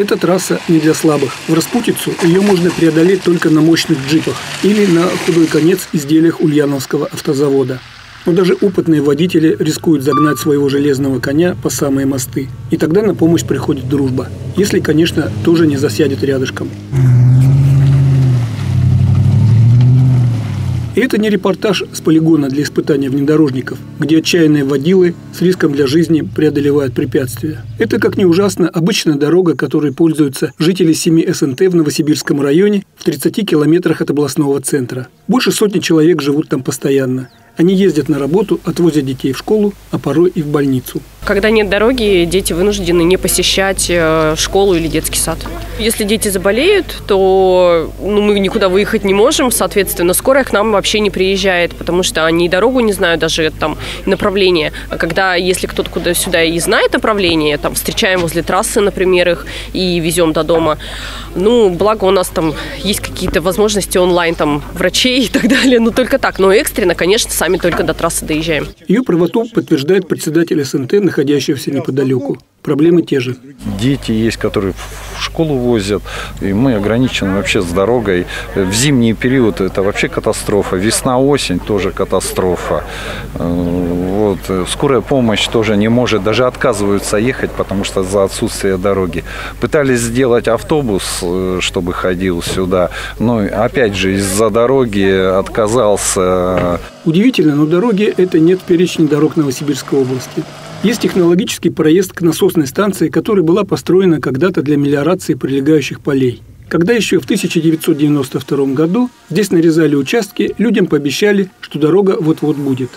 Эта трасса не для слабых. В распутицу ее можно преодолеть только на мощных джипах или на худой конец изделиях Ульяновского автозавода. Но даже опытные водители рискуют загнать своего железного коня по самые мосты. И тогда на помощь приходит дружба. Если, конечно, тоже не засядет рядышком. Это не репортаж с полигона для испытания внедорожников, где отчаянные водилы с риском для жизни преодолевают препятствия. Это, как ни ужасно, обычная дорога, которой пользуются жители семи СНТ в Новосибирском районе в 30 километрах от областного центра. Больше сотни человек живут там постоянно. Они ездят на работу, отвозят детей в школу, а порой и в больницу. Когда нет дороги, дети вынуждены не посещать э, школу или детский сад. Если дети заболеют, то ну, мы никуда выехать не можем, соответственно, скорая к нам вообще не приезжает, потому что они дорогу не знают, даже там направление. А когда, если кто-то куда-сюда и знает направление, там встречаем возле трассы, например, их и везем до дома. Ну, благо у нас там есть какие-то возможности онлайн, там, врачей и так далее, но только так. Но экстренно, конечно, сами только до трассы доезжаем. Ее правоту подтверждает председатель СНТ, находящийся неподалеку. Проблемы те же. Дети есть, которые в школу возят, и мы ограничены вообще с дорогой. В зимний период это вообще катастрофа. Весна-осень тоже катастрофа. Вот. Скорая помощь тоже не может, даже отказываются ехать, потому что за отсутствие дороги. Пытались сделать автобус, чтобы ходил сюда, но опять же из-за дороги отказался. Удивительно, но дороги это нет в перечне дорог Новосибирской области. Есть технологический проезд к насосной станции, которая была построена когда-то для мелиорации прилегающих полей. Когда еще в 1992 году здесь нарезали участки, людям пообещали, что дорога вот-вот будет.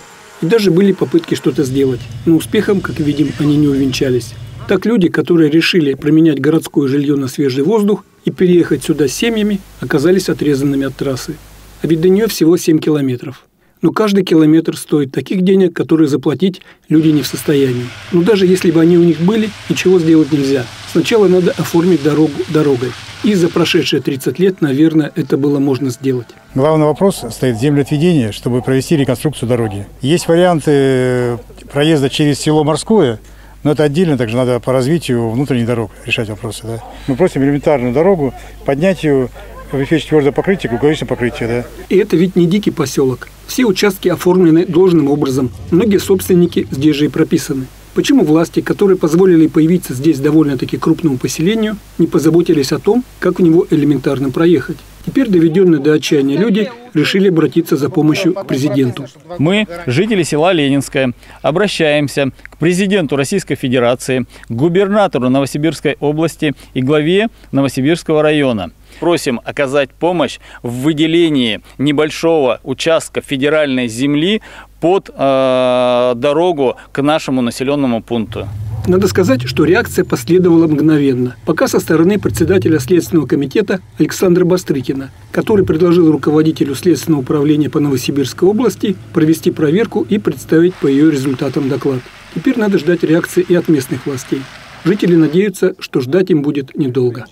И даже были попытки что-то сделать, но успехом, как видим, они не увенчались. Так люди, которые решили променять городское жилье на свежий воздух и переехать сюда с семьями, оказались отрезанными от трассы. А ведь до нее всего 7 километров но каждый километр стоит таких денег, которые заплатить люди не в состоянии. Но даже если бы они у них были, ничего сделать нельзя. Сначала надо оформить дорогу дорогой. И за прошедшие 30 лет, наверное, это было можно сделать. Главный вопрос стоит землеотведение, чтобы провести реконструкцию дороги. Есть варианты проезда через село Морское, но это отдельно, также надо по развитию внутренних дорог решать вопросы. Да? Мы просим элементарную дорогу, поднять ее обеспечить твердое покрытие, круговичное покрытие, да. И это ведь не дикий поселок. Все участки оформлены должным образом. Многие собственники здесь же и прописаны. Почему власти, которые позволили появиться здесь довольно-таки крупному поселению, не позаботились о том, как в него элементарно проехать? Теперь доведенные до отчаяния люди решили обратиться за помощью к президенту. Мы, жители села Ленинское, обращаемся к президенту Российской Федерации, к губернатору Новосибирской области и главе Новосибирского района – Просим оказать помощь в выделении небольшого участка федеральной земли под э, дорогу к нашему населенному пункту. Надо сказать, что реакция последовала мгновенно. Пока со стороны председателя Следственного комитета Александра Бастрыкина, который предложил руководителю Следственного управления по Новосибирской области провести проверку и представить по ее результатам доклад. Теперь надо ждать реакции и от местных властей. Жители надеются, что ждать им будет недолго.